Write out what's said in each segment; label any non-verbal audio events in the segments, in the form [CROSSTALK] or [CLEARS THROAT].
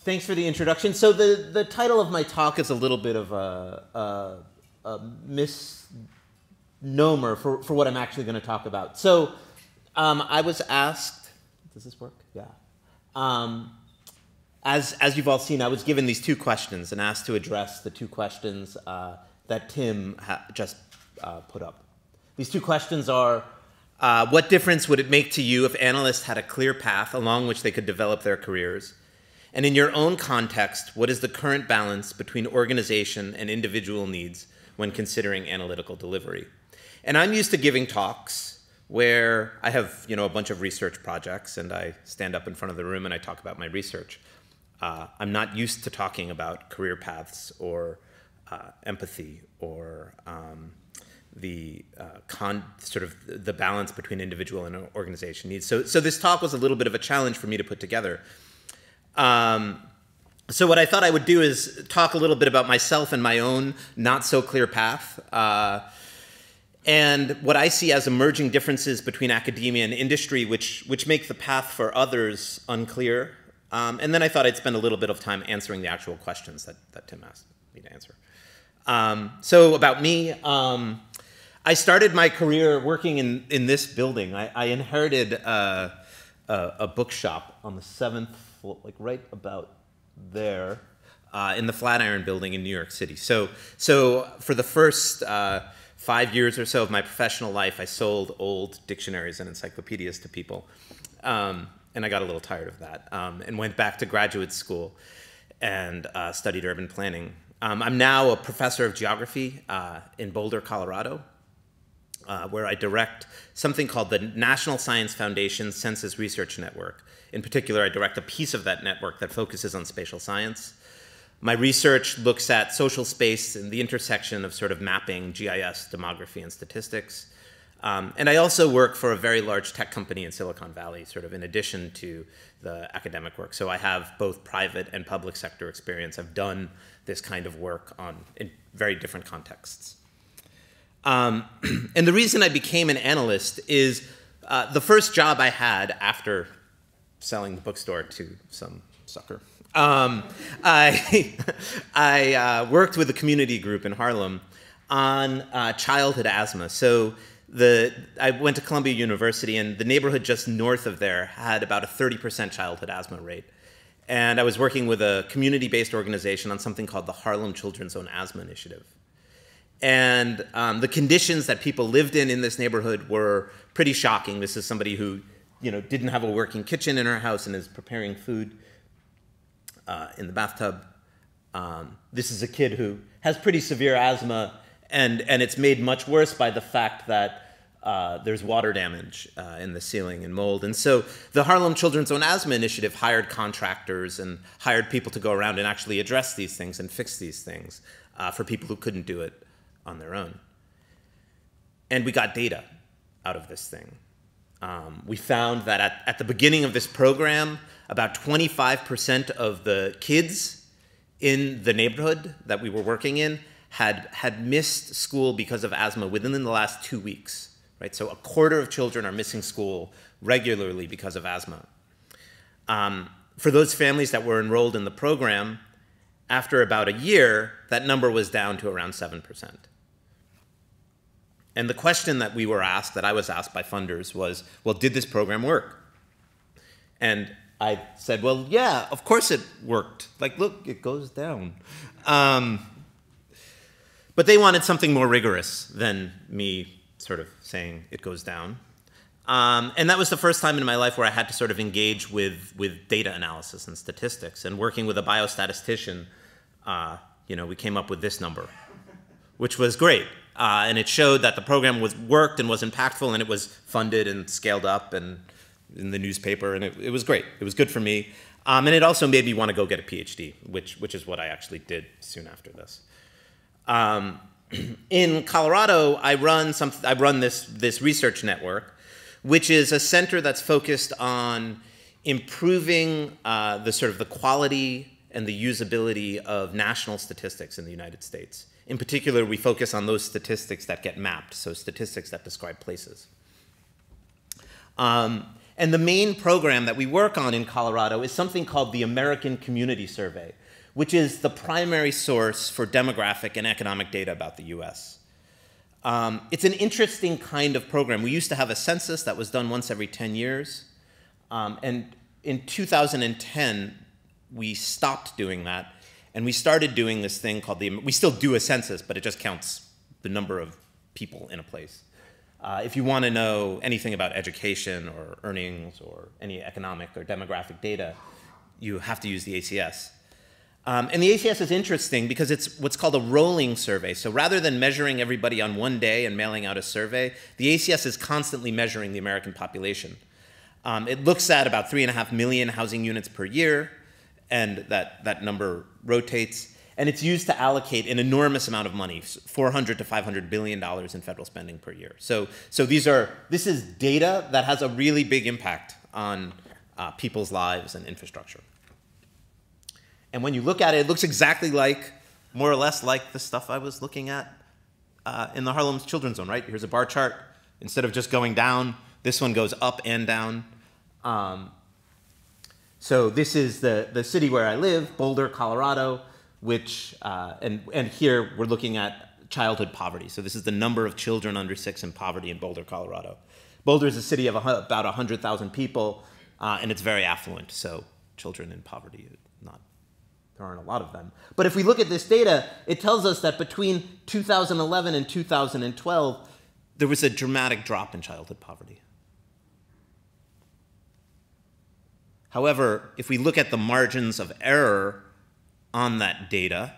Thanks for the introduction. So the, the title of my talk is a little bit of a, a, a misnomer for, for what I'm actually going to talk about. So um, I was asked, does this work? Yeah. Um, as, as you've all seen, I was given these two questions and asked to address the two questions uh, that Tim just uh, put up. These two questions are, uh, what difference would it make to you if analysts had a clear path along which they could develop their careers? And in your own context, what is the current balance between organization and individual needs when considering analytical delivery? And I'm used to giving talks where I have you know, a bunch of research projects and I stand up in front of the room and I talk about my research. Uh, I'm not used to talking about career paths or uh, empathy or um, the uh, sort of the balance between individual and organization needs. So, so this talk was a little bit of a challenge for me to put together. Um, so what I thought I would do is talk a little bit about myself and my own not so clear path. Uh, and what I see as emerging differences between academia and industry, which, which make the path for others unclear. Um, and then I thought I'd spend a little bit of time answering the actual questions that, that Tim asked me to answer. Um, so about me, um, I started my career working in, in this building. I, I inherited uh, a, a bookshop on the seventh like right about there uh, in the Flatiron Building in New York City. So, so for the first uh, five years or so of my professional life, I sold old dictionaries and encyclopedias to people. Um, and I got a little tired of that um, and went back to graduate school and uh, studied urban planning. Um, I'm now a professor of geography uh, in Boulder, Colorado, uh, where I direct something called the National Science Foundation Census Research Network. In particular, I direct a piece of that network that focuses on spatial science. My research looks at social space and the intersection of sort of mapping GIS, demography, and statistics. Um, and I also work for a very large tech company in Silicon Valley, sort of in addition to the academic work. So I have both private and public sector experience. I've done this kind of work on in very different contexts. Um, [CLEARS THROAT] and the reason I became an analyst is uh, the first job I had after selling the bookstore to some sucker. Um, [LAUGHS] I, I uh, worked with a community group in Harlem on uh, childhood asthma. So the, I went to Columbia University, and the neighborhood just north of there had about a 30% childhood asthma rate. And I was working with a community based organization on something called the Harlem Children's Zone Asthma Initiative. And um, the conditions that people lived in in this neighborhood were pretty shocking. This is somebody who, you know, didn't have a working kitchen in her house and is preparing food uh, in the bathtub. Um, this is a kid who has pretty severe asthma, and, and it's made much worse by the fact that uh, there's water damage uh, in the ceiling and mold. And so the Harlem Children's Zone Asthma Initiative hired contractors and hired people to go around and actually address these things and fix these things uh, for people who couldn't do it on their own. And we got data out of this thing. Um, we found that at, at the beginning of this program, about 25% of the kids in the neighborhood that we were working in had, had missed school because of asthma within the last two weeks. Right? So a quarter of children are missing school regularly because of asthma. Um, for those families that were enrolled in the program, after about a year, that number was down to around 7%. And the question that we were asked, that I was asked by funders, was, well, did this program work? And I said, well, yeah, of course it worked. Like, look, it goes down. Um, but they wanted something more rigorous than me sort of saying it goes down. Um, and that was the first time in my life where I had to sort of engage with, with data analysis and statistics. And working with a biostatistician, uh, you know, we came up with this number, which was great. Uh, and it showed that the program was worked and was impactful and it was funded and scaled up and in the newspaper and it, it was great. It was good for me. Um, and it also made me want to go get a PhD, which, which is what I actually did soon after this. Um, [CLEARS THROAT] in Colorado, I run, some, I run this, this research network, which is a center that's focused on improving uh, the sort of the quality and the usability of national statistics in the United States. In particular, we focus on those statistics that get mapped, so statistics that describe places. Um, And the main program that we work on in Colorado is something called the American Community Survey, which is the primary source for demographic and economic data about the US. Um, it's an interesting kind of program. We used to have a census that was done once every 10 years. Um, and in 2010, we stopped doing that. And we started doing this thing called the, we still do a census, but it just counts the number of people in a place. Uh, if you want to know anything about education or earnings or any economic or demographic data, you have to use the ACS. Um, and the ACS is interesting because it's what's called a rolling survey. So rather than measuring everybody on one day and mailing out a survey, the ACS is constantly measuring the American population. Um, it looks at about three and a half million housing units per year, and that, that number rotates. And it's used to allocate an enormous amount of money, 400 to 500 billion dollars in federal spending per year. So, so these are, this is data that has a really big impact on uh, people's lives and infrastructure. And when you look at it, it looks exactly like, more or less like the stuff I was looking at uh, in the Harlem's Children's Zone, right? Here's a bar chart. Instead of just going down, this one goes up and down. Um, so this is the, the city where I live, Boulder, Colorado, which, uh, and, and here we're looking at childhood poverty. So this is the number of children under six in poverty in Boulder, Colorado. Boulder is a city of a, about 100,000 people, uh, and it's very affluent, so children in poverty not there aren't a lot of them. But if we look at this data, it tells us that between 2011 and 2012, there was a dramatic drop in childhood poverty. However, if we look at the margins of error on that data,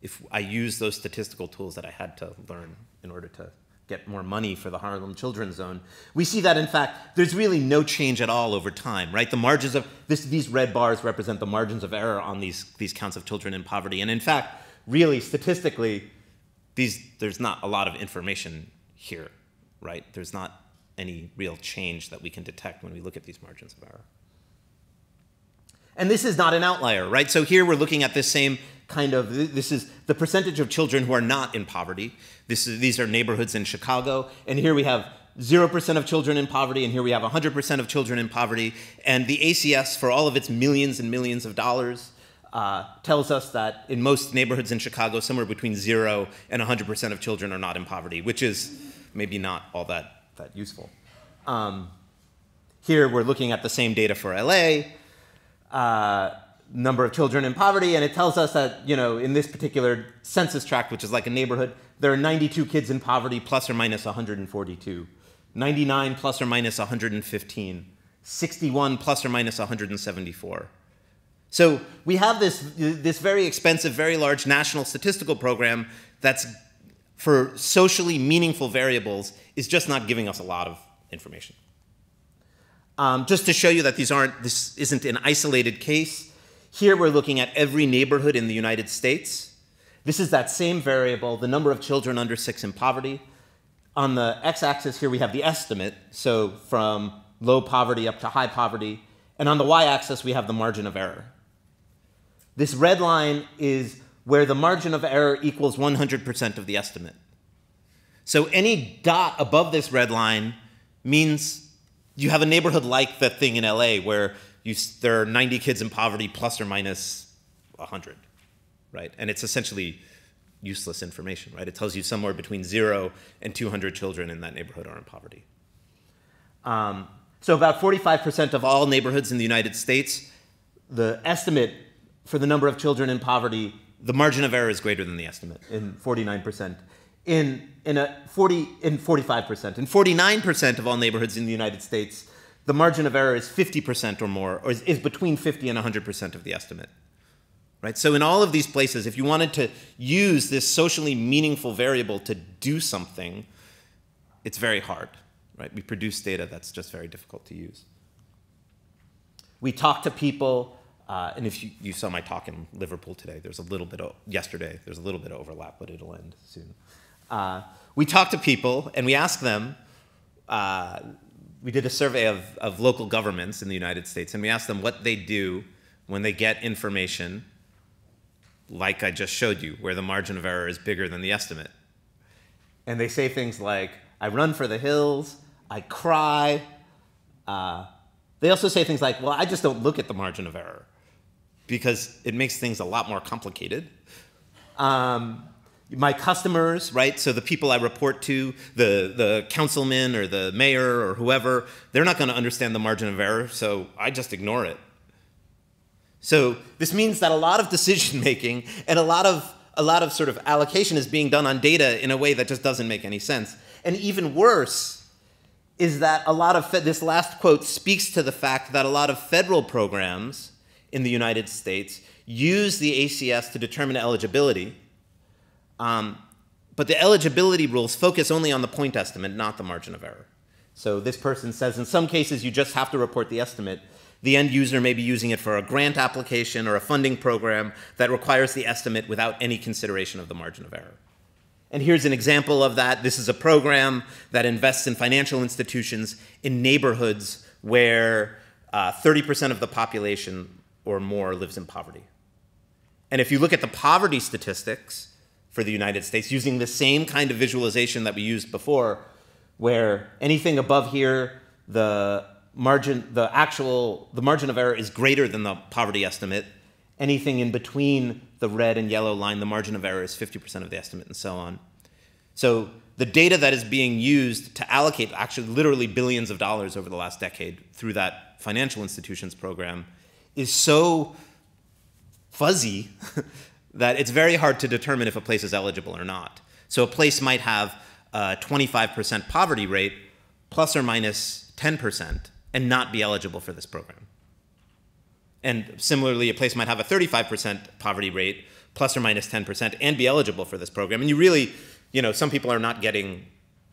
if I use those statistical tools that I had to learn in order to get more money for the Harlem Children's Zone, we see that in fact there's really no change at all over time, right? The margins of this, these red bars represent the margins of error on these, these counts of children in poverty. And in fact, really statistically, these, there's not a lot of information here, right? There's not any real change that we can detect when we look at these margins of error. And this is not an outlier, right? So here we're looking at this same kind of, this is the percentage of children who are not in poverty. This is, these are neighborhoods in Chicago. And here we have 0% of children in poverty, and here we have 100% of children in poverty. And the ACS, for all of its millions and millions of dollars, uh, tells us that in most neighborhoods in Chicago, somewhere between 0 and 100% of children are not in poverty, which is maybe not all that, that useful. Um, here we're looking at the same data for LA. Uh, number of children in poverty, and it tells us that, you know, in this particular census tract, which is like a neighborhood, there are 92 kids in poverty plus or minus 142, 99 plus or minus 115, 61 plus or minus 174. So we have this, this very expensive, very large national statistical program that's for socially meaningful variables is just not giving us a lot of information. Um, just to show you that these aren't, this isn't an isolated case, here we're looking at every neighborhood in the United States. This is that same variable, the number of children under six in poverty. On the x-axis here we have the estimate, so from low poverty up to high poverty. And on the y-axis we have the margin of error. This red line is where the margin of error equals 100% of the estimate. So any dot above this red line means you have a neighborhood like that thing in LA where you, there are 90 kids in poverty plus or minus 100, right? And it's essentially useless information, right? It tells you somewhere between zero and 200 children in that neighborhood are in poverty. Um, so about 45% of all neighborhoods in the United States, the estimate for the number of children in poverty, the margin of error is greater than the estimate in 49%. In, in, a 40, in 45%. In 49% of all neighborhoods in the United States, the margin of error is 50% or more, or is, is between 50 and 100% of the estimate. Right? So in all of these places, if you wanted to use this socially meaningful variable to do something, it's very hard. Right? We produce data that's just very difficult to use. We talk to people, uh, and if you, you, saw my talk in Liverpool today, there's a little bit of, yesterday, there's a little bit of overlap, but it'll end soon. Uh, we talk to people and we ask them, uh, we did a survey of, of local governments in the United States, and we asked them what they do when they get information like I just showed you, where the margin of error is bigger than the estimate. And they say things like, I run for the hills, I cry, uh, They also say things like, well, I just don't look at the margin of error because it makes things a lot more complicated. Um, my customers, right? So the people I report to, the, the councilman or the mayor or whoever, they're not going to understand the margin of error, so I just ignore it. So this means that a lot of decision making and a lot of a lot of sort of allocation is being done on data in a way that just doesn't make any sense. And even worse is that a lot of this last quote speaks to the fact that a lot of federal programs in the United States use the ACS to determine eligibility. Um, but the eligibility rules focus only on the point estimate, not the margin of error. So this person says in some cases you just have to report the estimate, the end user may be using it for a grant application or a funding program that requires the estimate without any consideration of the margin of error. And here's an example of that. This is a program that invests in financial institutions in neighborhoods where 30% uh, of the population or more lives in poverty. And if you look at the poverty statistics for the United States using the same kind of visualization that we used before, where anything above here, the margin, the actual, the margin of error is greater than the poverty estimate. Anything in between the red and yellow line, the margin of error is 50% of the estimate and so on. So the data that is being used to allocate actually literally billions of dollars over the last decade through that financial institutions program is so fuzzy [LAUGHS] that it's very hard to determine if a place is eligible or not. So a place might have a 25% poverty rate plus or minus 10% and not be eligible for this program. And similarly, a place might have a 35% poverty rate, plus or minus 10%, and be eligible for this program. And you really, you know, some people are not getting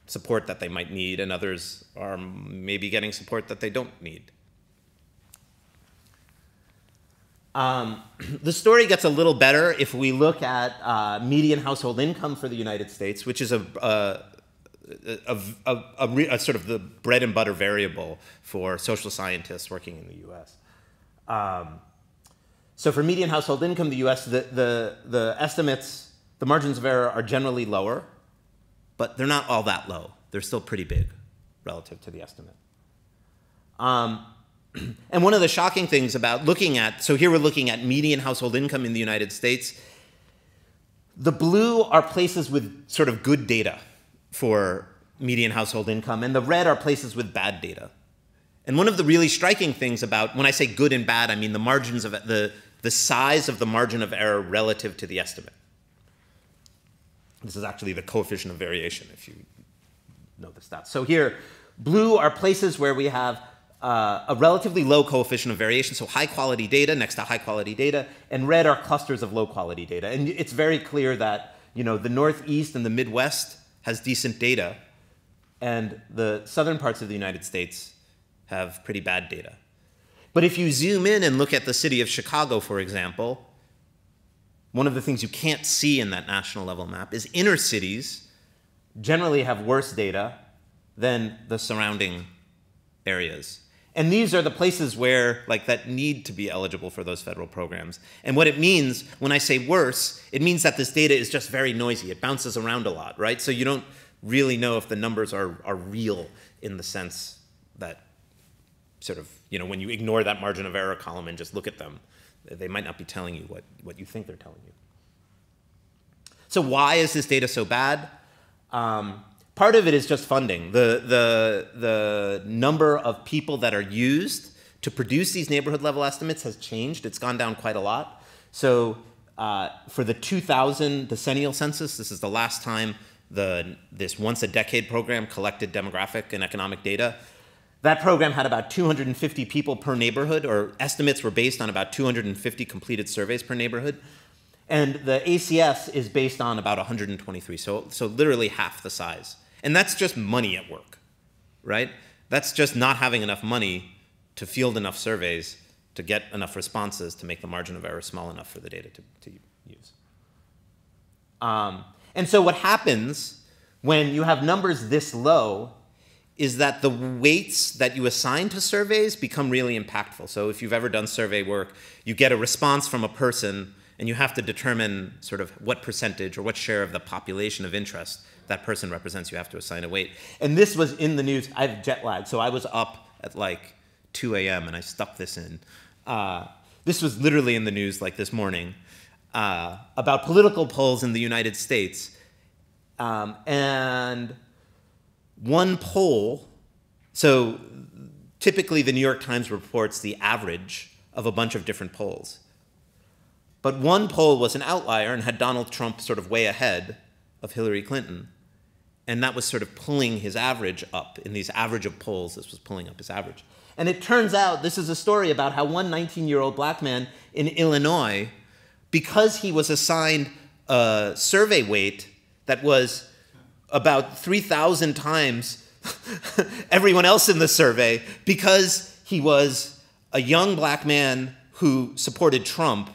support that they might need, and others are maybe getting support that they don't need. Um, [CLEARS THROAT] the story gets a little better if we look at uh, median household income for the United States, which is a, a a, a, sort of the bread and butter variable for social scientists working in the U.S. Um, so for median household income, the U.S. the, the the estimates, the margins of error are generally lower, but they're not all that low. They're still pretty big relative to the estimate. Um, and one of the shocking things about looking at so here we're looking at median household income in the United States. The blue are places with sort of good data for median household income, and the red are places with bad data. And one of the really striking things about when I say good and bad, I mean the margins of the, the size of the margin of error relative to the estimate. This is actually the coefficient of variation, if you know the stats. So here, blue are places where we have uh, a relatively low coefficient of variation, so high quality data next to high quality data, and red are clusters of low quality data. And it's very clear that you know the Northeast and the Midwest has decent data, and the southern parts of the United States have pretty bad data. But if you zoom in and look at the city of Chicago, for example, one of the things you can't see in that national level map is inner cities generally have worse data than the surrounding areas. And these are the places where, like, that need to be eligible for those federal programs. And what it means when I say worse, it means that this data is just very noisy. It bounces around a lot, right? So you don't really know if the numbers are, are real in the sense that, sort of, you know, when you ignore that margin of error column and just look at them, they might not be telling you what, what you think they're telling you. So, why is this data so bad? Um, Part of it is just funding. The, the, the number of people that are used to produce these neighborhood level estimates has changed. It's gone down quite a lot. So uh, for the 2000 decennial census, this is the last time the, this once a decade program collected demographic and economic data. That program had about 250 people per neighborhood, or estimates were based on about 250 completed surveys per neighborhood. And the ACS is based on about 123, so, so literally half the size. And that's just money at work, right? That's just not having enough money to field enough surveys to get enough responses to make the margin of error small enough for the data to, to use. Um, and so what happens when you have numbers this low is that the weights that you assign to surveys become really impactful. So if you've ever done survey work, you get a response from a person and you have to determine sort of what percentage or what share of the population of interest that person represents, you have to assign a weight. And this was in the news. I have jet lag, so I was up at like 2 a.m. and I stuck this in. Uh, this was literally in the news like this morning uh, about political polls in the United States. Um, and one poll, so typically the New York Times reports the average of a bunch of different polls. But one poll was an outlier and had Donald Trump sort of way ahead of Hillary Clinton. And that was sort of pulling his average up. In these average of polls, this was pulling up his average. And it turns out this is a story about how one 19 year old black man in Illinois, because he was assigned a survey weight that was about 3,000 times [LAUGHS] everyone else in the survey, because he was a young black man who supported Trump,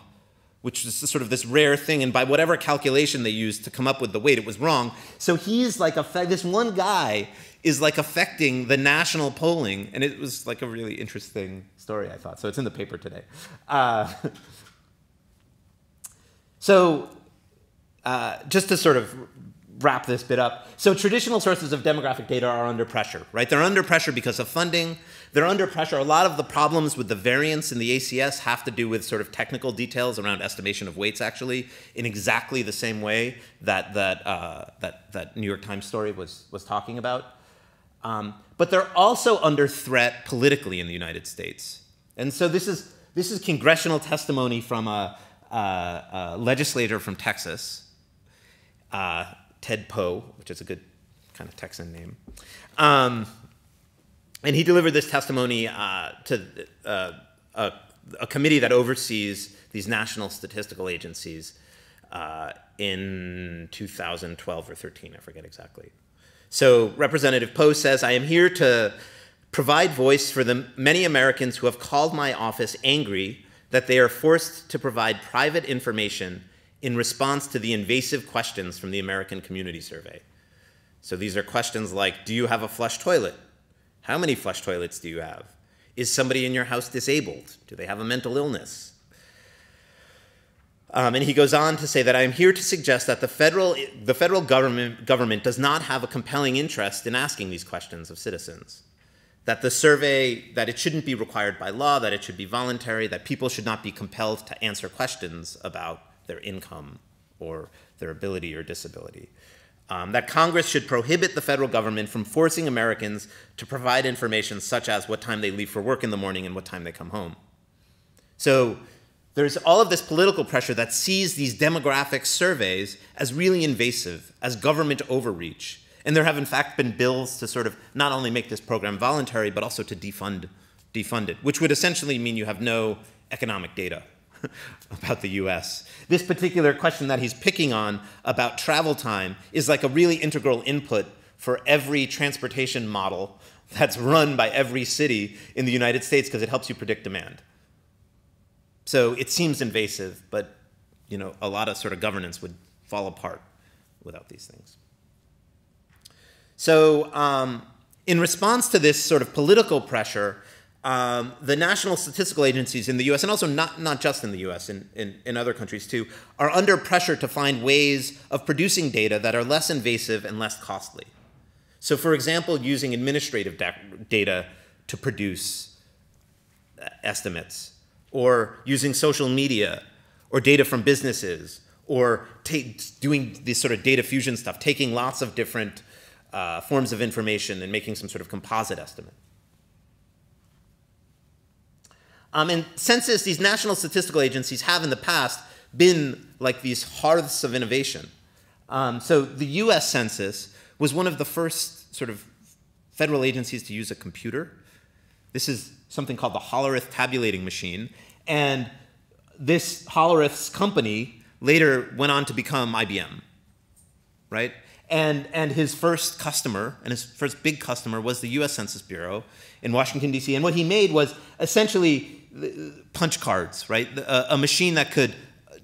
which is sort of this rare thing, and by whatever calculation they used to come up with the weight, it was wrong. So he's like, a, this one guy is like affecting the national polling. And it was like a really interesting story, I thought. So it's in the paper today. Uh, [LAUGHS] so uh, just to sort of wrap this bit up. So traditional sources of demographic data are under pressure, right? They're under pressure because of funding. They're under pressure. A lot of the problems with the variance in the ACS have to do with sort of technical details around estimation of weights, actually, in exactly the same way that that uh, that that New York Times story was was talking about. Um, but they're also under threat politically in the United States. And so this is, this is congressional testimony from a, a, a legislator from Texas, uh, Ted Poe, which is a good kind of Texan name. Um, and he delivered this testimony uh, to uh, a, a, committee that oversees these national statistical agencies uh, in 2012 or 13, I forget exactly. So Representative Poe says, I am here to provide voice for the many Americans who have called my office angry that they are forced to provide private information in response to the invasive questions from the American Community Survey. So these are questions like, do you have a flush toilet? How many flush toilets do you have? Is somebody in your house disabled? Do they have a mental illness? Um, and he goes on to say that I am here to suggest that the federal, the federal government, government does not have a compelling interest in asking these questions of citizens. That the survey, that it shouldn't be required by law, that it should be voluntary, that people should not be compelled to answer questions about their income or their ability or disability. Um, that Congress should prohibit the federal government from forcing Americans to provide information such as what time they leave for work in the morning and what time they come home. So there's all of this political pressure that sees these demographic surveys as really invasive, as government overreach. And there have, in fact, been bills to sort of not only make this program voluntary, but also to defund, defund it, which would essentially mean you have no economic data [LAUGHS] about the US. This particular question that he's picking on about travel time is like a really integral input for every transportation model that's run by every city in the United States because it helps you predict demand. So it seems invasive, but you know, a lot of sort of governance would fall apart without these things. So um, in response to this sort of political pressure, um, the national statistical agencies in the US, and also not, not just in the US, in, in, in other countries too, are under pressure to find ways of producing data that are less invasive and less costly. So for example, using administrative data to produce uh, estimates or using social media or data from businesses or doing this sort of data fusion stuff, taking lots of different uh, forms of information and making some sort of composite estimate. Um, and census, these national statistical agencies have in the past been like these hearths of innovation. Um, so the US Census was one of the first sort of federal agencies to use a computer. This is something called the Hollerith tabulating machine. And this Hollerith's company later went on to become IBM, right? And, and his first customer, and his first big customer, was the US Census Bureau in Washington, D.C. And what he made was essentially punch cards, right? A, a machine that could,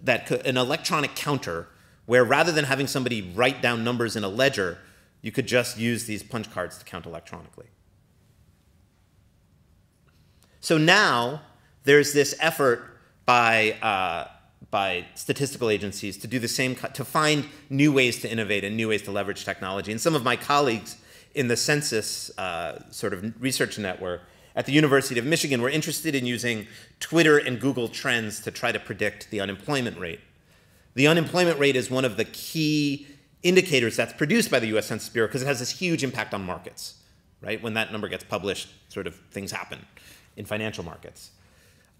that could, an electronic counter, where rather than having somebody write down numbers in a ledger, you could just use these punch cards to count electronically. So now there's this effort by, uh, by statistical agencies to do the same, to find new ways to innovate and new ways to leverage technology. And some of my colleagues in the census uh, sort of research network at the University of Michigan, we're interested in using Twitter and Google Trends to try to predict the unemployment rate. The unemployment rate is one of the key indicators that's produced by the US Census Bureau because it has this huge impact on markets, right? When that number gets published, sort of things happen in financial markets.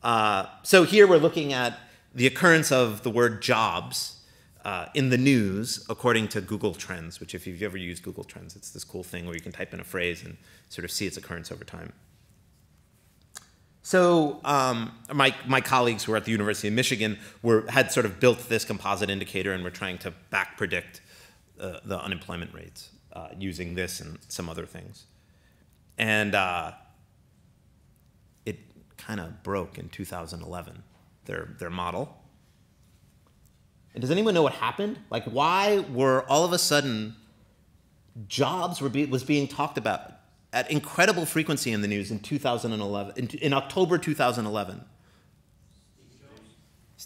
Uh, so here we're looking at the occurrence of the word jobs uh, in the news according to Google Trends, which if you've ever used Google Trends, it's this cool thing where you can type in a phrase and sort of see its occurrence over time. So um, my, my colleagues who are at the University of Michigan were, had sort of built this composite indicator and were trying to back predict uh, the unemployment rates uh, using this and some other things. And uh, it kind of broke in 2011, their, their model. And does anyone know what happened? Like, why were all of a sudden jobs were be, was being talked about at incredible frequency in the news in 2011, in, in October 2011?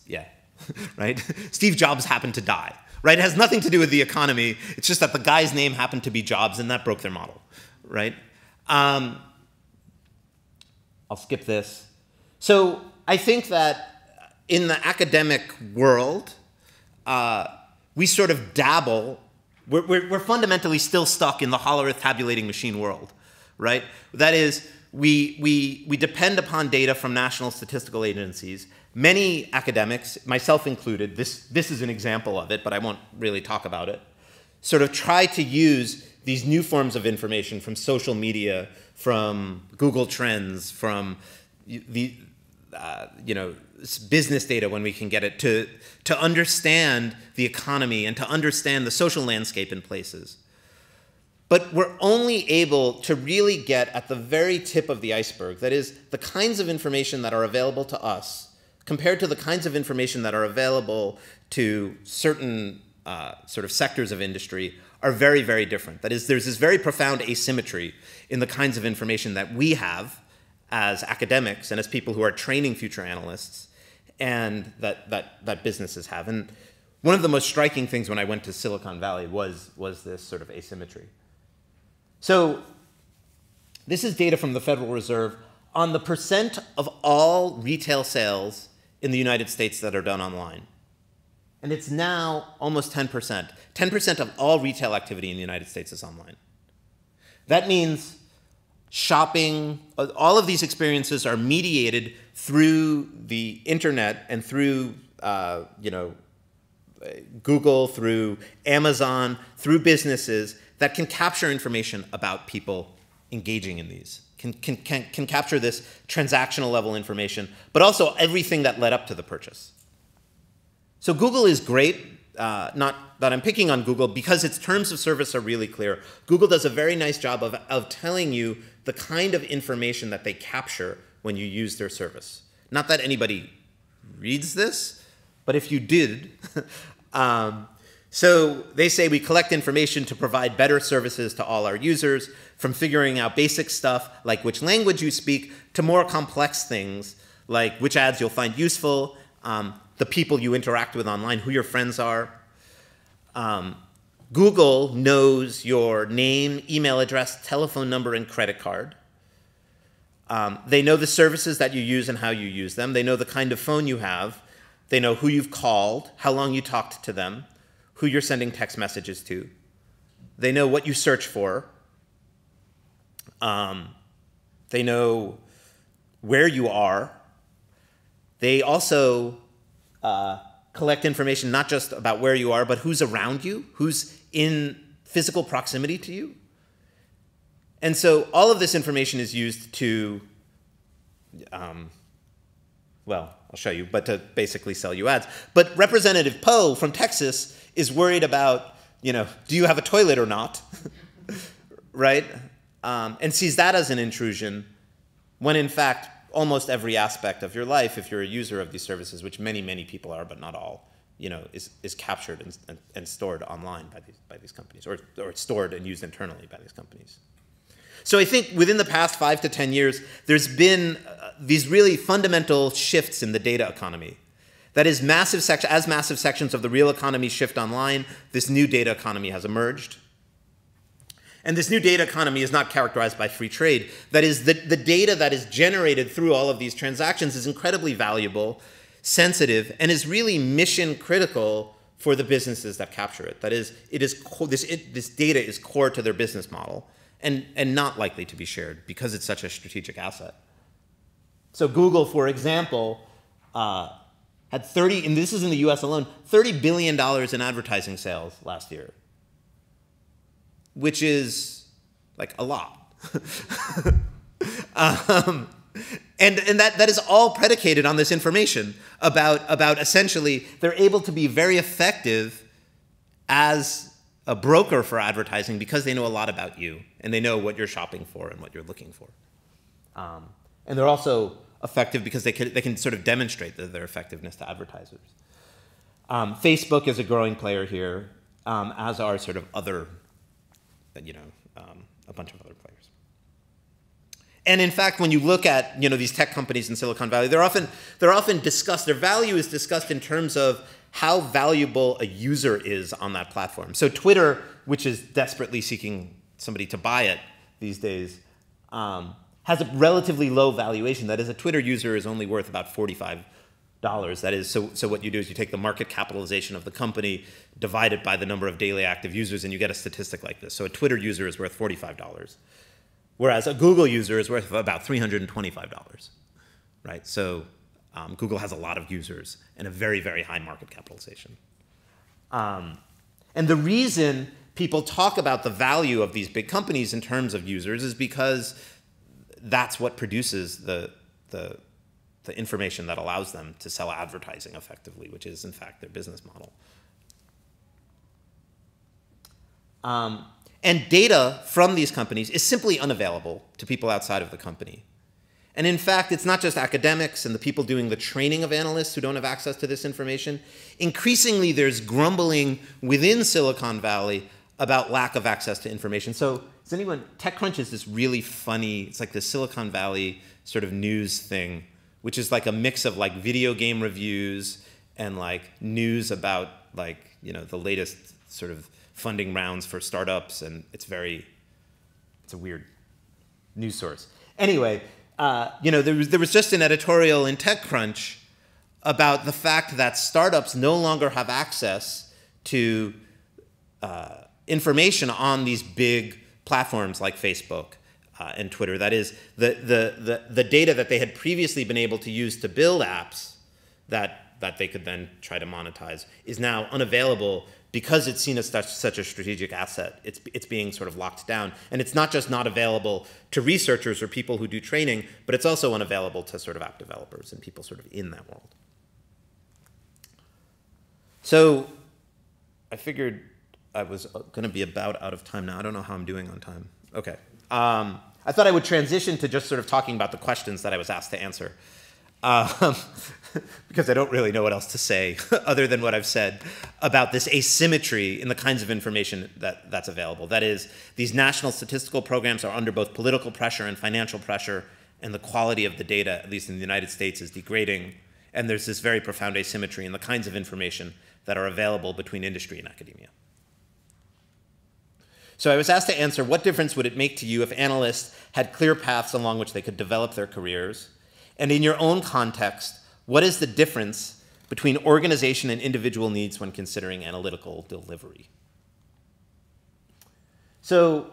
Yeah, [LAUGHS] right? Steve Jobs happened to die, right? It has nothing to do with the economy. It's just that the guy's name happened to be Jobs, and that broke their model, right? Um, I'll skip this. So I think that in the academic world, we sort of dabble. We're, we're, we're, fundamentally still stuck in the Hollerith tabulating machine world, right? That is, we, we, we depend upon data from national statistical agencies. Many academics, myself included, this, this is an example of it, but I won't really talk about it, sort of try to use these new forms of information from social media, from Google Trends, from the, uh, you know, business data when we can get it to, to understand the economy and to understand the social landscape in places. But we're only able to really get at the very tip of the iceberg, that is, the kinds of information that are available to us compared to the kinds of information that are available to certain uh, sort of sectors of industry are very, very different. That is, there's this very profound asymmetry in the kinds of information that we have as academics and as people who are training future analysts and that, that, that businesses have. And one of the most striking things when I went to Silicon Valley was, was this sort of asymmetry. So this is data from the Federal Reserve on the percent of all retail sales in the United States that are done online. And it's now almost 10%. 10% of all retail activity in the United States is online. That means shopping, all of these experiences are mediated through the internet and through, uh, you know, Google, through Amazon, through businesses that can capture information about people engaging in these, can, can, can, can capture this transactional level information, but also everything that led up to the purchase. So Google is great, uh, not that I'm picking on Google, because its terms of service are really clear. Google does a very nice job of, of telling you the kind of information that they capture when you use their service. Not that anybody reads this, but if you did, [LAUGHS] um, so they say we collect information to provide better services to all our users, from figuring out basic stuff like which language you speak to more complex things like which ads you'll find useful, um, the people you interact with online, who your friends are. Um, Google knows your name, email address, telephone number, and credit card. Um, they know the services that you use and how you use them. They know the kind of phone you have. They know who you've called, how long you talked to them, who you're sending text messages to. They know what you search for. Um, they know where you are. They also uh, collect information not just about where you are, but who's around you, who's in physical proximity to you. And so all of this information is used to, um, well, I'll show you, but to basically sell you ads. But Representative Poe from Texas is worried about, you know, do you have a toilet or not? [LAUGHS] right? Um, and sees that as an intrusion when in fact almost every aspect of your life, if you're a user of these services, which many, many people are, but not all, you know, is, is captured and, and, and stored online by these, by these companies, or, or stored and used internally by these companies. So I think within the past five to 10 years, there's been uh, these really fundamental shifts in the data economy. That is, massive sec- as massive sections of the real economy shift online, this new data economy has emerged. And this new data economy is not characterized by free trade. That is, the, the data that is generated through all of these transactions is incredibly valuable, sensitive, and is really mission critical for the businesses that capture it. That is, it is this, it, this data is core to their business model and, and not likely to be shared because it's such a strategic asset. So Google, for example, uh, had 30, and this is in the US alone, $30 billion in advertising sales last year, which is like a lot. [LAUGHS] um, and and that, that is all predicated on this information about, about essentially they're able to be very effective as a broker for advertising because they know a lot about you and they know what you're shopping for and what you're looking for. Um, and they're also effective because they can, they can sort of demonstrate the, their effectiveness to advertisers. Um, Facebook is a growing player here, um, as are sort of other, you know, um, a bunch of other players. And in fact, when you look at you know these tech companies in Silicon Valley, they're often they're often discussed. Their value is discussed in terms of how valuable a user is on that platform. So Twitter, which is desperately seeking somebody to buy it these days, um, has a relatively low valuation. That is, a Twitter user is only worth about $45. That is, so, so what you do is you take the market capitalization of the company, divide it by the number of daily active users, and you get a statistic like this. So a Twitter user is worth $45, whereas a Google user is worth about $325, right? So um, Google has a lot of users and a very, very high market capitalization. Um, and the reason people talk about the value of these big companies in terms of users is because that's what produces the, the, the information that allows them to sell advertising effectively, which is in fact their business model. Um, and data from these companies is simply unavailable to people outside of the company. And in fact, it's not just academics and the people doing the training of analysts who don't have access to this information. Increasingly, there's grumbling within Silicon Valley about lack of access to information. So does anyone, TechCrunch is this really funny, it's like the Silicon Valley sort of news thing, which is like a mix of like video game reviews and like news about like, you know, the latest sort of funding rounds for startups. And it's very, it's a weird news source. Anyway, uh, you know, there was, there was just an editorial in TechCrunch about the fact that startups no longer have access to uh, information on these big platforms like Facebook uh, and Twitter. That is, the, the, the, the data that they had previously been able to use to build apps that, that they could then try to monetize is now unavailable because it's seen as such, a strategic asset. It's, it's being sort of locked down. And it's not just not available to researchers or people who do training, but it's also unavailable to sort of app developers and people sort of in that world. So I figured I was going to be about out of time now. I don't know how I'm doing on time. Okay. Um, I thought I would transition to just sort of talking about the questions that I was asked to answer. Um, [LAUGHS] because I don't really know what else to say [LAUGHS] other than what I've said about this asymmetry in the kinds of information that, that's available. That is, these national statistical programs are under both political pressure and financial pressure, and the quality of the data, at least in the United States, is degrading. And there's this very profound asymmetry in the kinds of information that are available between industry and academia. So I was asked to answer what difference would it make to you if analysts had clear paths along which they could develop their careers? And in your own context, what is the difference between organization and individual needs when considering analytical delivery? So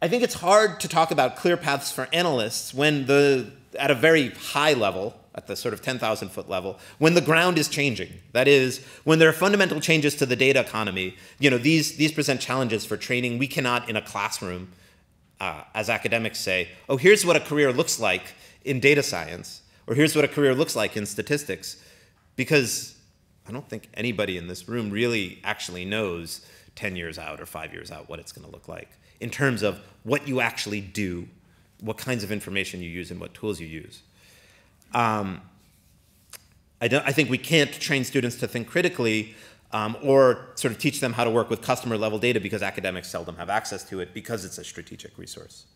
I think it's hard to talk about clear paths for analysts when the at a very high level, at the sort of 10,000 foot level, when the ground is changing. That is, when there are fundamental changes to the data economy, you know, these, these present challenges for training. We cannot, in a classroom, uh, as academics say, oh, here's what a career looks like in data science, or here's what a career looks like in statistics, because I don't think anybody in this room really actually knows 10 years out or five years out what it's going to look like in terms of what you actually do, what kinds of information you use, and what tools you use. Um, I, I, think we can't train students to think critically um, or sort of teach them how to work with customer level data because academics seldom have access to it because it's a strategic resource.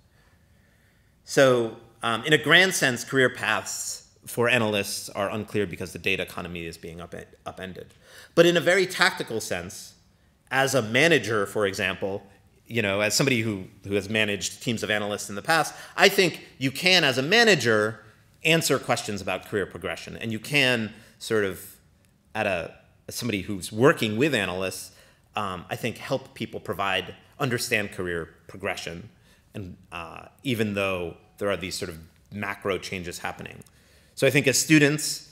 So um, in a grand sense, career paths for analysts are unclear because the data economy is being up upended. But in a very tactical sense, as a manager, for example, you know, as somebody who, who has managed teams of analysts in the past, I think you can, as a manager, answer questions about career progression. And you can sort of, at a, as somebody who's working with analysts, um, I think help people provide, understand career progression. And uh, even though there are these sort of macro changes happening. So I think as students,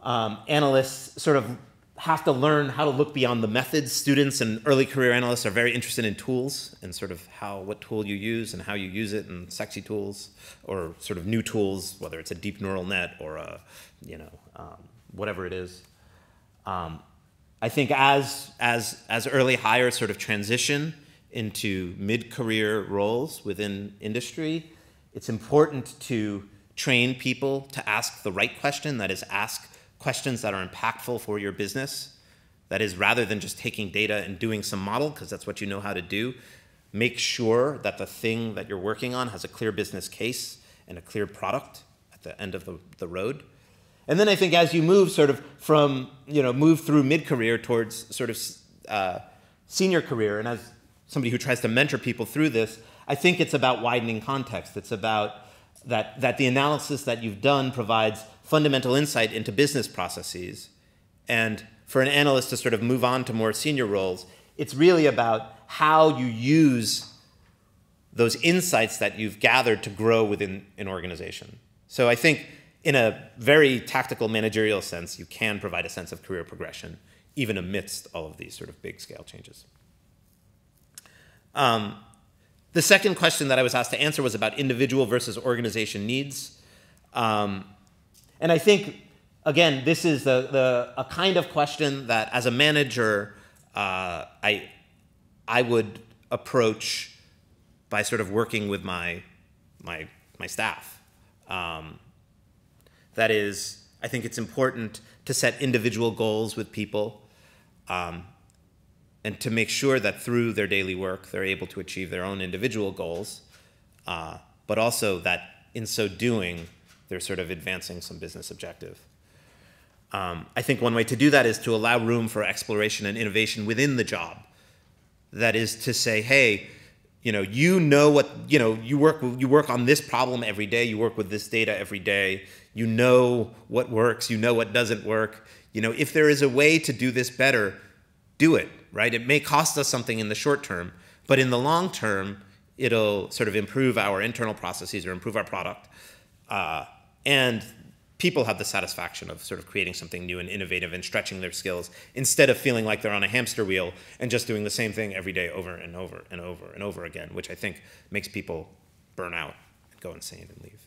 um, analysts sort of have to learn how to look beyond the methods. Students and early career analysts are very interested in tools and sort of how what tool you use and how you use it and sexy tools or sort of new tools, whether it's a deep neural net or a you know um, whatever it is. Um, I think as as as early hires sort of transition into mid-career roles within industry, it's important to train people to ask the right question. That is, ask questions that are impactful for your business. That is, rather than just taking data and doing some model, because that's what you know how to do, make sure that the thing that you're working on has a clear business case and a clear product at the end of the, the road. And then I think as you move sort of from, you know, move through mid-career towards sort of uh, senior career, and as somebody who tries to mentor people through this, I think it's about widening context. It's about that, that the analysis that you've done provides fundamental insight into business processes. And for an analyst to sort of move on to more senior roles, it's really about how you use those insights that you've gathered to grow within an organization. So I think in a very tactical managerial sense, you can provide a sense of career progression even amidst all of these sort of big scale changes. Um, the second question that I was asked to answer was about individual versus organization needs. Um, and I think, again, this is the, the, a kind of question that as a manager, uh, I, I would approach by sort of working with my, my, my staff. Um, that is, I think it's important to set individual goals with people. Um, and to make sure that through their daily work they're able to achieve their own individual goals, uh, but also that in so doing they're sort of advancing some business objective. Um, I think one way to do that is to allow room for exploration and innovation within the job. That is to say, hey, you know, you know what, you know, you work, you work on this problem every day, you work with this data every day, you know what works, you know what doesn't work. You know, if there is a way to do this better, do it right? It may cost us something in the short term, but in the long term, it'll sort of improve our internal processes or improve our product. Uh, and people have the satisfaction of sort of creating something new and innovative and stretching their skills instead of feeling like they're on a hamster wheel and just doing the same thing every day over and over and over and over again, which I think makes people burn out and go insane and leave.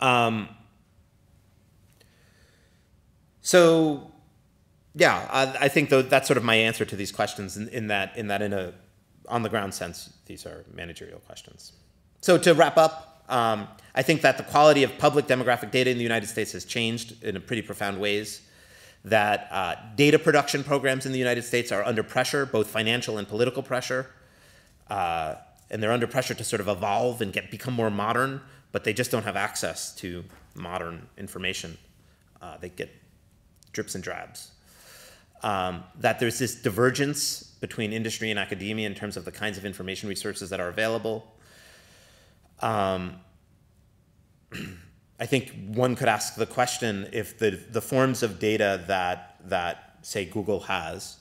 Um, so yeah, I, I think that's sort of my answer to these questions in, in that in that in a on the ground sense, these are managerial questions. So to wrap up, um, I think that the quality of public demographic data in the United States has changed in a pretty profound ways. That uh, data production programs in the United States are under pressure, both financial and political pressure, uh, and they're under pressure to sort of evolve and get become more modern, but they just don't have access to modern information. Uh, they get drips and drabs um, that there's this divergence between industry and academia in terms of the kinds of information resources that are available. Um, [CLEARS THROAT] I think one could ask the question if the, the forms of data that, that say Google has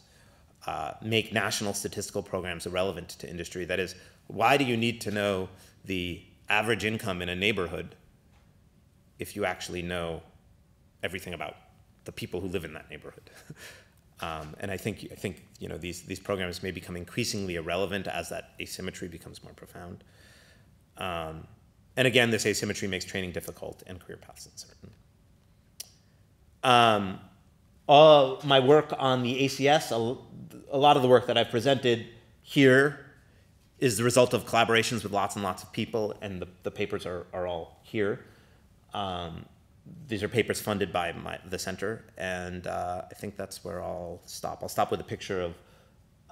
uh, make national statistical programs irrelevant to industry. That is, why do you need to know the average income in a neighborhood if you actually know everything about the people who live in that neighborhood? [LAUGHS] Um, and I think I think you know these these programs may become increasingly irrelevant as that asymmetry becomes more profound. Um, and again, this asymmetry makes training difficult and career paths uncertain. Um, all my work on the ACS, a, a, lot of the work that I've presented here is the result of collaborations with lots and lots of people, and the, the papers are, are all here. Um, these are papers funded by my, the center, and uh, I think that's where I'll stop. I'll stop with a picture of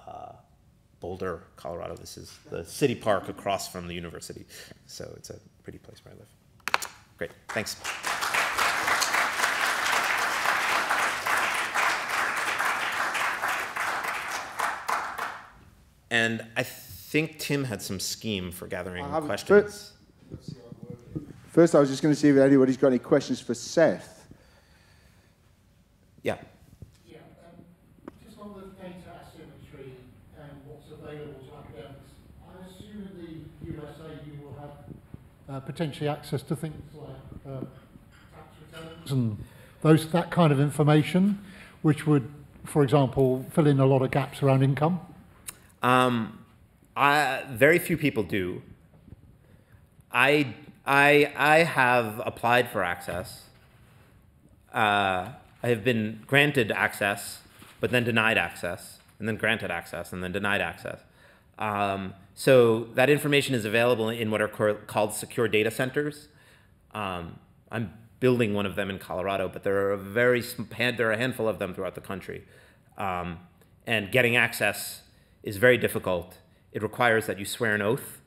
uh, Boulder, Colorado. This is the city park across from the university, so it's a pretty place where I live. Great, thanks. and I think Tim had some scheme for gathering questions. First, I was just going to see if anybody's got any questions for Seth. Yeah. Yeah, um, just on the data asymmetry and what's available to academics, I assume in the USA you will have uh, potentially access to things like uh, tax returns and those that kind of information, which would, for example, fill in a lot of gaps around income. Um, I, very few people do. I, I, I have applied for access. Uh, I have been granted access, but then denied access, and then granted access, and then denied access. Um, so that information is available in what are called secure data centers. Um, I'm building one of them in Colorado, but there are a very there are a handful of them throughout the country, um, and getting access is very difficult. It requires that you swear an oath,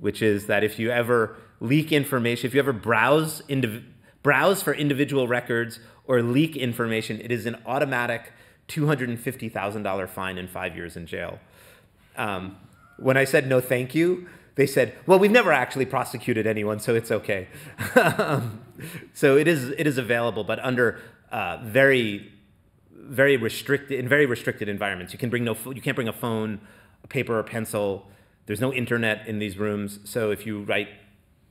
which is that if you ever leak information, if you ever browse browse for individual records or leak information, it is an automatic $250,000 fine and five years in jail. Um, when I said no, thank you, they said, "Well, we've never actually prosecuted anyone, so it's okay." [LAUGHS] So it is it is available, but under uh, very very restricted in very restricted environments. You can bring no you can't bring a phone, a paper or pencil. There's no internet in these rooms, so if you write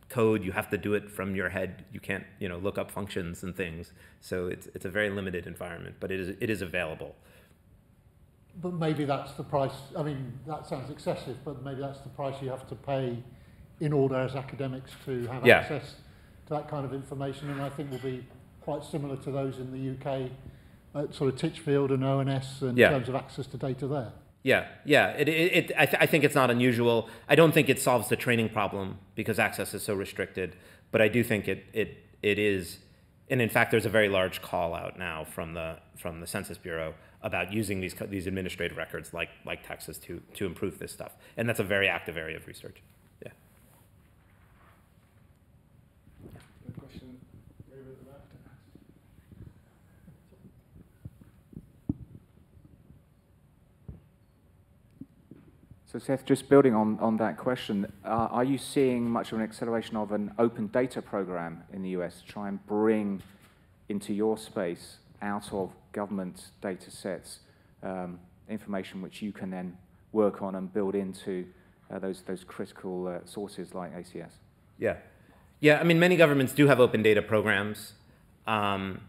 code, you have to do it from your head. You can't you know look up functions and things. So it's it's a very limited environment, but it is it is available. But maybe that's the price. I mean, that sounds excessive, but maybe that's the price you have to pay in order as academics to have Yeah. access to that kind of information. And I think will be quite similar to those in the UK, at uh, sort of Titchfield and ONS in Yeah. terms of access to data there. Yeah, yeah. It, it, it, I, th- I think it's not unusual. I don't think it solves the training problem because access is so restricted. But I do think it, it, it is, and in fact, there's a very large call out now from the from the Census Bureau about using these these administrative records like like Texas to to improve this stuff, and that's a very active area of research. Yeah. So Seth, just building on, on that question, uh, are you seeing much of an acceleration of an open data program in the US to try and bring into your space out of government data sets um, information which you can then work on and build into uh, those, those critical uh, sources like ACS? Yeah. Yeah, I mean, many governments do have open data programs. Um,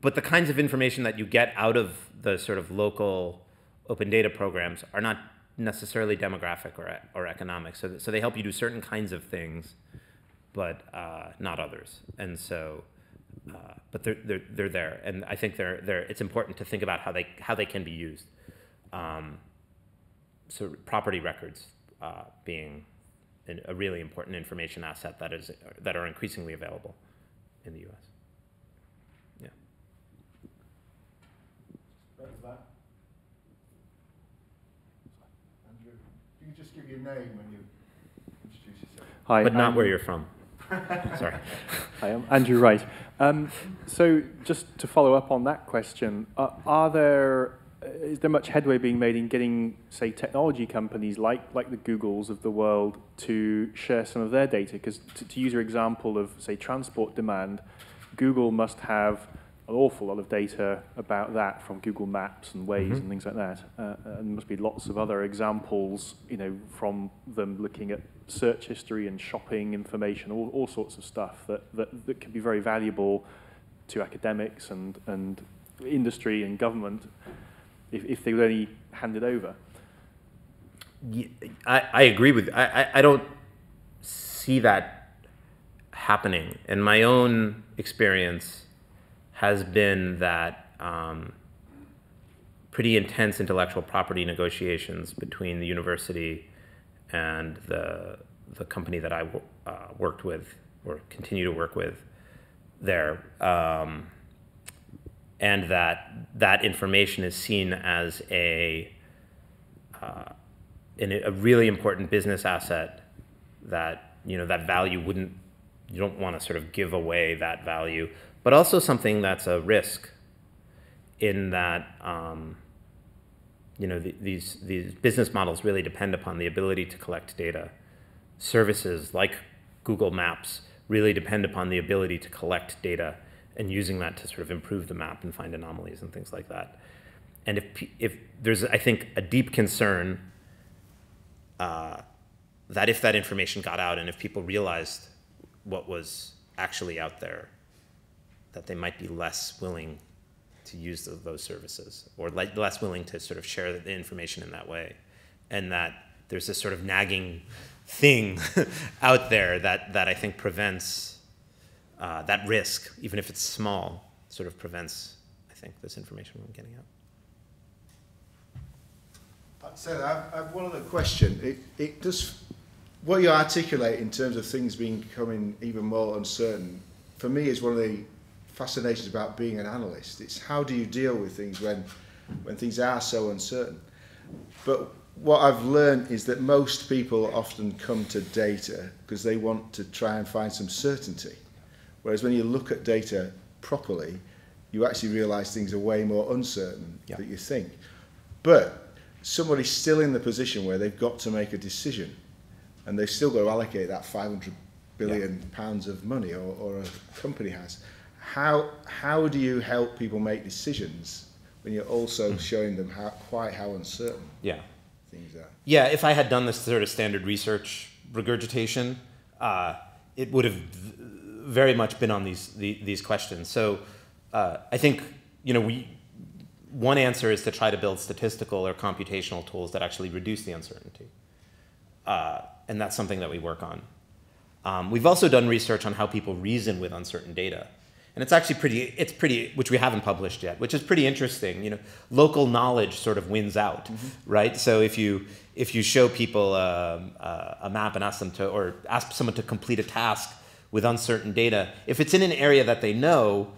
but the kinds of information that you get out of the sort of local open data programs are not necessarily demographic or, or economic. So, so they help you do certain kinds of things, but uh, not others. And so, uh, but they're, they're, they're there. And I think they're, they're, it's important to think about how they, how they can be used. Um, so property records uh, being an- a really important information asset that is that are increasingly available in the U.S. Yeah. Andrew, you can just give your name when you introduce yourself. Hi, but not I'm- where you're from. [LAUGHS] Sorry. Hi, I'm Andrew Wright. Um, so, just to follow up on that question, uh, are there uh, is there much headway being made in getting, say, technology companies like like the Googles of the world to share some of their data? Because to, to use your example of say transport demand, Google must have an awful lot of data about that from Google Maps and Waze Mhm. and things like that. Uh, and there must be lots of other examples, you know, from them looking at search history and shopping information, all, all sorts of stuff that, that, that can be very valuable to academics and, and industry and government if, if they would only hand it over. Ye- I, I agree with I, I, I don't see that happening. In my own experience has been that um, pretty intense intellectual property negotiations between the university and the, the company that I uh, worked with or continue to work with there. Um, and that that information is seen as a uh, in a really important business asset that you know that value wouldn't you don't want to sort of give away that value but also something that's a risk in that um, you know, the, these, these business models really depend upon the ability to collect data. Services like Google Maps really depend upon the ability to collect data and using that to sort of improve the map and find anomalies and things like that. And if, if there's, I think, a deep concern uh, that if that information got out and if people realized what was actually out there, that they might be less willing to use the, those services or le less willing to sort of share the information in that way. And that there's this sort of nagging thing [LAUGHS] out there that, that I think prevents uh, that risk, even if it's small, sort of prevents, I think, this information from getting out. So I have one other question. It, it does, what you articulate in terms of things being becoming even more uncertain, for me is one of the fascinations about being an analyst. It's how do you deal with things when, when things are so uncertain. But what I've learned is that most people often come to data because they want to try and find some certainty. Whereas when you look at data properly, you actually realize things are way more uncertain yeah. than you think. But somebody's still in the position where they've got to make a decision and they've still got to allocate that 500 billion yeah. pounds of money or, or a company has how, how do you help people make decisions when you're also mm. showing them how, quite how uncertain yeah. things are? Yeah, if I had done this sort of standard research regurgitation, uh, it would have very much been on these, the, these questions. So uh, I think, you know, we, one answer is to try to build statistical or computational tools that actually reduce the uncertainty. Uh, and that's something that we work on. Um, we've also done research on how people reason with uncertain data and it's actually pretty it's pretty which we haven't published yet which is pretty interesting you know local knowledge sort of wins out mm-hmm. right? So if you if you show people um, uh, a map and ask them to or ask someone to complete a task with uncertain data if it's in an area that they know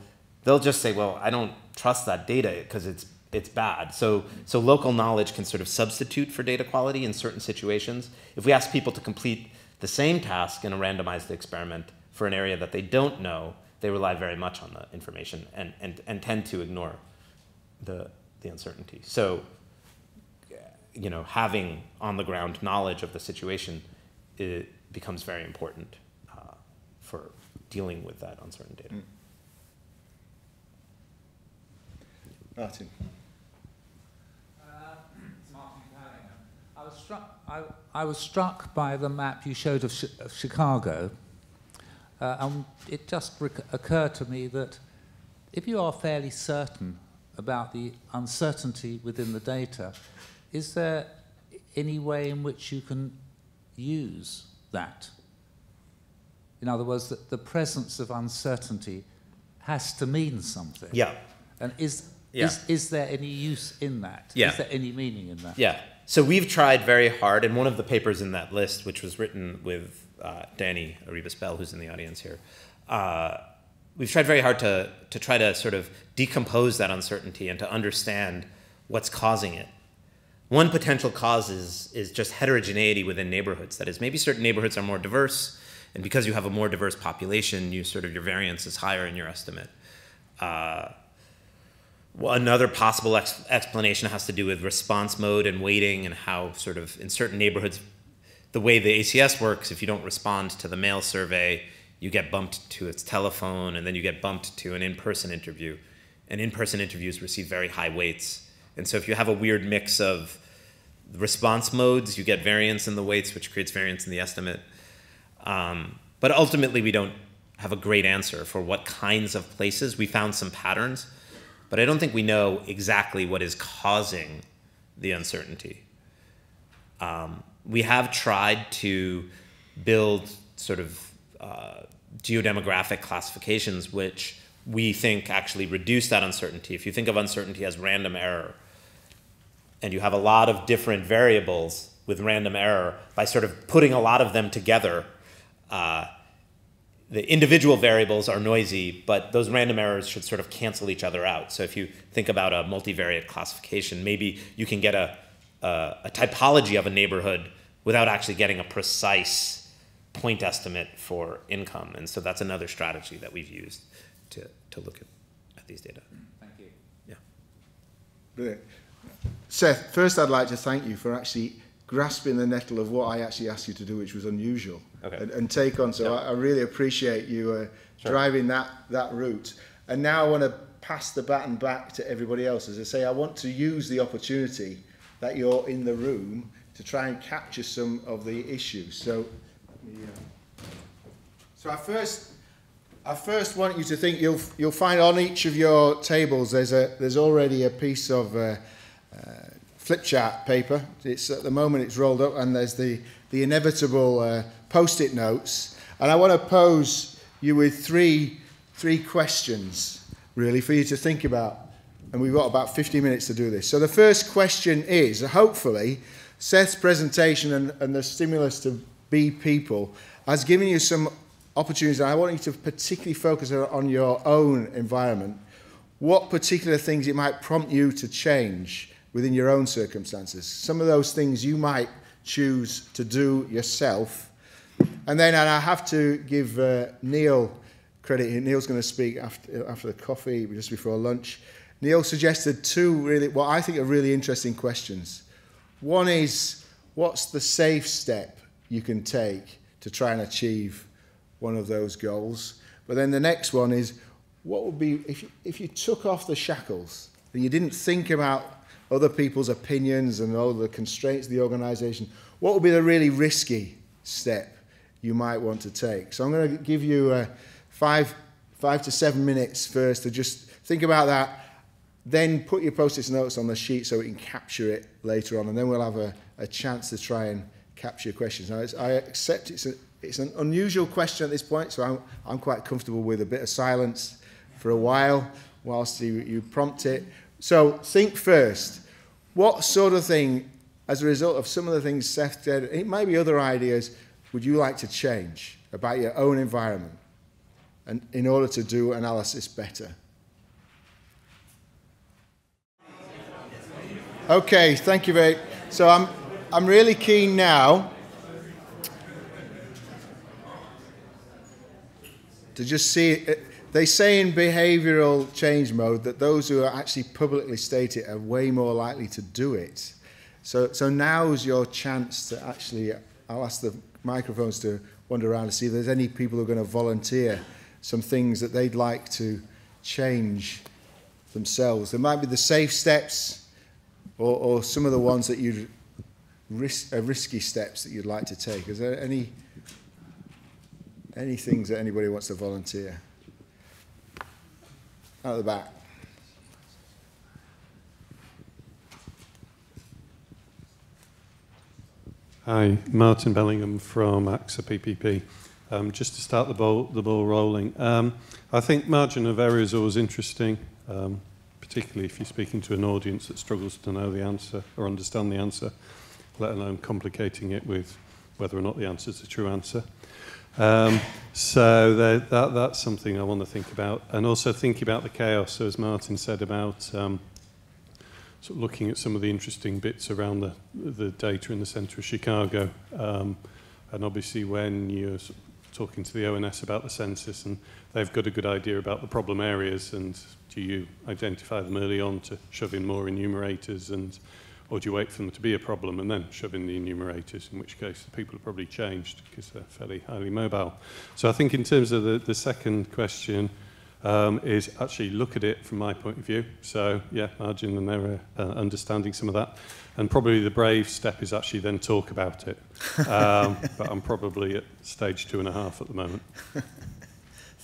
they'll just say well i don't trust that data because it's it's bad. So so local knowledge can sort of substitute for data quality in certain situations. If we ask people to complete the same task in a randomized experiment for an area that they don't know they rely very much on the information and, and, and tend to ignore the, the uncertainty. So, you know, having on the ground knowledge of the situation it becomes very important uh, for dealing with that uncertain data. Mm. Martin. Uh, [CLEARS THROAT] I was struck. I, I was struck by the map you showed of, of Chicago, uh, and it just occurred to me that if you are fairly certain about the uncertainty within the data, is there any way in which you can use that? In other words, that the presence of uncertainty has to mean something. Yeah. And is, yeah. is, is there any use in that? Yeah. Is there any meaning in that? Yeah. So we've tried very hard, and one of the papers in that list, which was written with uh, Danny Arribas Bell, who's in the audience here, uh, we've tried very hard to, to try to sort of decompose that uncertainty and to understand what's causing it. One potential cause is, is just heterogeneity within neighborhoods. That is, maybe certain neighborhoods are more diverse, and because you have a more diverse population, you sort of your variance is higher in your estimate. Uh, another possible ex explanation has to do with response mode and weighting and how sort of in certain neighborhoods the way the ACS works, if you don't respond to the mail survey, you get bumped to its telephone, and then you get bumped to an in-person interview. And in-person interviews receive very high weights. And so if you have a weird mix of response modes, you get variance in the weights, which creates variance in the estimate. Um, but ultimately, we don't have a great answer for what kinds of places. We found some patterns, but I don't think we know exactly what is causing the uncertainty. Um, we have tried to build sort of uh, geodemographic classifications, which we think actually reduce that uncertainty. If you think of uncertainty as random error, and you have a lot of different variables with random error, by sort of putting a lot of them together, uh, the individual variables are noisy, but those random errors should sort of cancel each other out. So if you think about a multivariate classification, maybe you can get a uh, a typology of a neighborhood without actually getting a precise point estimate for income. And so that's another strategy that we've used to, to look at, at these data. Thank you. Yeah. Brilliant. Seth, first I'd like to thank you for actually grasping the nettle of what I actually asked you to do, which was unusual, Okay. and, and take on. So I, I really appreciate you uh, driving that that route. And now I want to pass the baton back to everybody else. As I say, I want to use the opportunity that you're in the room to try and capture some of the issues. So, yeah. So I first, I first want you to think you'll you'll find on each of your tables there's a there's already a piece of uh, uh, flip chart paper. It's at the moment it's rolled up and there's the the inevitable uh, post-it notes. And I want to pose you with three three questions really for you to think about. And we've got about 50 minutes to do this. So the first question is, hopefully, Seth's presentation and, and the stimulus to be people has given you some opportunities. I want you to particularly focus on your own environment. What particular things it might prompt you to change within your own circumstances. Some of those things you might choose to do yourself. And then and I have to give uh, Neil credit. Neil's going to speak after, after the coffee, just before lunch. Neil suggested two really, what I think are really interesting questions. One is, what's the safe step you can take to try and achieve one of those goals? But then the next one is, what would be, if you, if you took off the shackles and you didn't think about other people's opinions and all the constraints of the organisation, what would be the really risky step you might want to take? So I'm going to give you uh, five, five to seven minutes first to just think about that. Then put your post-it notes on the sheet so we can capture it later on, and then we'll have a, a chance to try and capture questions. Now, I accept it's, a, it's an unusual question at this point, so I'm, I'm quite comfortable with a bit of silence for a while whilst you, you prompt it. So think first, what sort of thing, as a result of some of the things Seth said, it might be other ideas, would you like to change about your own environment and in order to do analysis better? Okay, thank you very So I'm, I'm really keen now to just see it. They say in behavioral change mode that those who are actually publicly state it are way more likely to do it. So, so now's your chance to actually, I'll ask the microphones to wander around to see if there's any people who are going to volunteer some things that they'd like to change themselves. There might be the safe steps or, or some of the ones that you'd risk, uh, risky steps that you'd like to take. Is there any, any things that anybody wants to volunteer? Out the back. Hi, Martin Bellingham from AXA PPP. Um, just to start the ball, the ball rolling, um, I think margin of error is always interesting, um, particularly if you're speaking to an audience that struggles to know the answer or understand the answer, let alone complicating it with whether or not the answer is a true answer. Um, so that, that, that's something I want to think about. And also think about the chaos, so as Martin said about um, sort of looking at some of the interesting bits around the, the data in the centre of Chicago. Um, and obviously when you're talking to the ONS about the census and they've got a good idea about the problem areas and do you identify them early on to shove in more enumerators and or do you wait for them to be a problem and then shove in the enumerators, in which case the people have probably changed because they're fairly highly mobile. So I think in terms of the, the second question um, is actually look at it from my point of view. So yeah, margin and error, uh, understanding some of that. And probably the brave step is actually then talk about it. Um, [LAUGHS] but I'm probably at stage two and a half at the moment. [LAUGHS]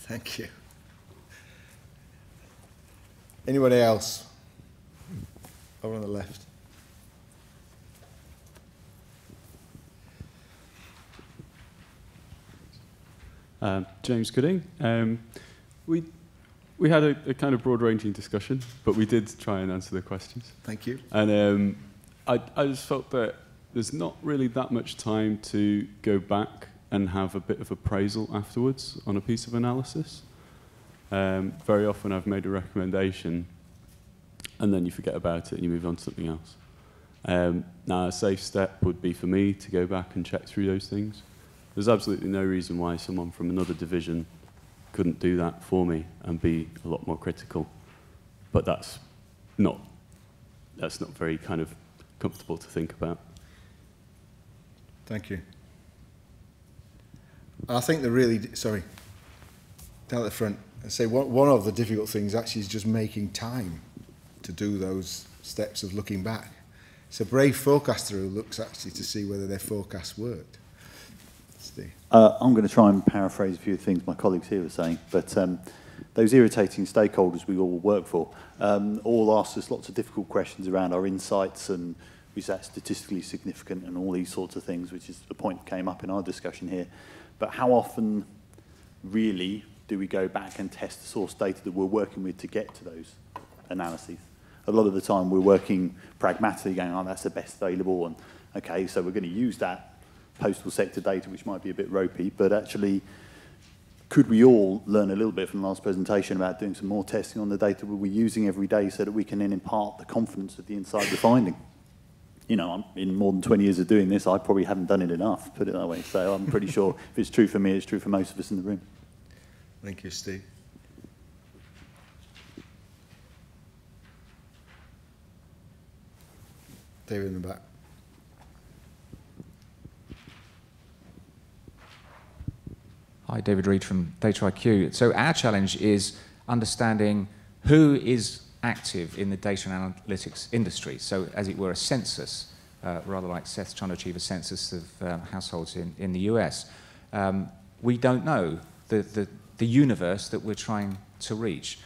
Thank you. Anybody else? Over on the left. Uh, James Gooding. Um, we we had a, a kind of broad-ranging discussion, but we did try and answer the questions. Thank you. And um, I, I just felt that there's not really that much time to go back and have a bit of appraisal afterwards on a piece of analysis. Um, very often I've made a recommendation and then you forget about it and you move on to something else. Um, now, a safe step would be for me to go back and check through those things. There's absolutely no reason why someone from another division couldn't do that for me and be a lot more critical. But that's not, that's not very kind of comfortable to think about. Thank you. I think the really, sorry, down at the front, and say one, one of the difficult things actually is just making time to do those steps of looking back. It's a brave forecaster who looks actually to see whether their forecast worked. Uh, I'm going to try and paraphrase a few things my colleagues here were saying, but um, those irritating stakeholders we all work for um, all asked us lots of difficult questions around our insights and is that statistically significant and all these sorts of things, which is the point that came up in our discussion here. But how often really do we go back and test the source data that we're working with to get to those analyses? A lot of the time we're working pragmatically going, oh, that's the best available, and okay, so we're going to use that postal sector data, which might be a bit ropey, but actually, could we all learn a little bit from the last presentation about doing some more testing on the data we're using every day so that we can then impart the confidence of the insight we're finding? You know, I'm, in more than 20 years of doing this, I probably haven't done it enough, put it that way. So I'm pretty sure [LAUGHS] if it's true for me, it's true for most of us in the room. Thank you, Steve. David in the back. Hi, David Reed from Data IQ. So our challenge is understanding who is active in the data and analytics industry. So as it were, a census, uh, rather like Seth trying to achieve a census of um, households in, in the US. Um, we don't know the, the, the universe that we're trying to reach.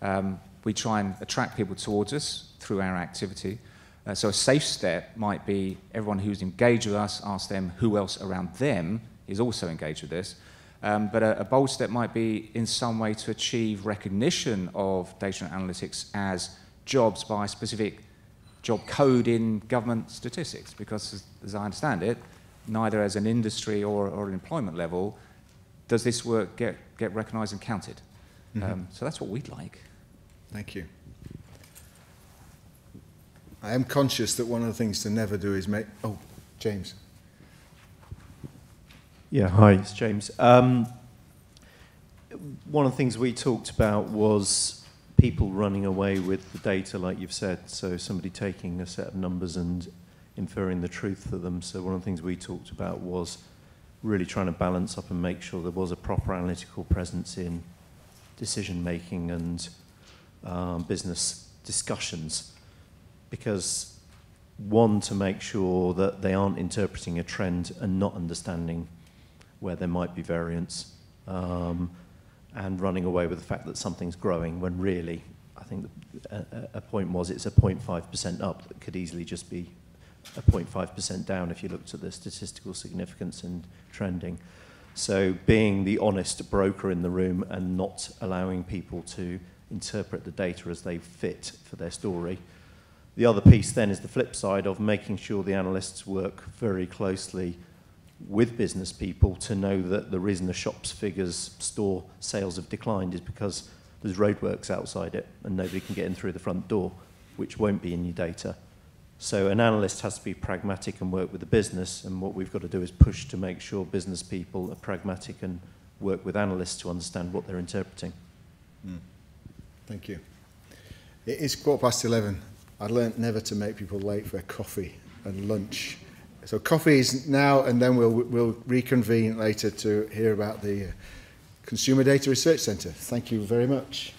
Um, we try and attract people towards us through our activity. Uh, so a safe step might be everyone who's engaged with us, ask them who else around them is also engaged with this. Um, but a, a bold step might be in some way to achieve recognition of data and analytics as jobs by specific job code in government statistics, because as, as I understand it, neither as an industry or, or an employment level does this work get, get recognised and counted. Mm -hmm. um, so that's what we'd like. Thank you. I am conscious that one of the things to never do is make. Oh, James. Yeah, hi, it's James. Um, one of the things we talked about was people running away with the data, like you've said. So somebody taking a set of numbers and inferring the truth of them. So one of the things we talked about was really trying to balance up and make sure there was a proper analytical presence in decision making and um, business discussions. Because one, to make sure that they aren't interpreting a trend and not understanding where there might be variance um, and running away with the fact that something's growing when really, I think a, a point was it's a 0.5% up that could easily just be a 0.5% down if you looked at the statistical significance and trending. So being the honest broker in the room and not allowing people to interpret the data as they fit for their story. The other piece then is the flip side of making sure the analysts work very closely with business people to know that the reason the shop's figures store sales have declined is because there's roadworks outside it and nobody can get in through the front door, which won't be in your data. So an analyst has to be pragmatic and work with the business, and what we've got to do is push to make sure business people are pragmatic and work with analysts to understand what they're interpreting. Mm. Thank you. It is quarter past 11. I learnt never to make people late for coffee and lunch. So coffee is now, and then we'll, we'll reconvene later to hear about the uh, Consumer Data Research Centre. Thank you very much.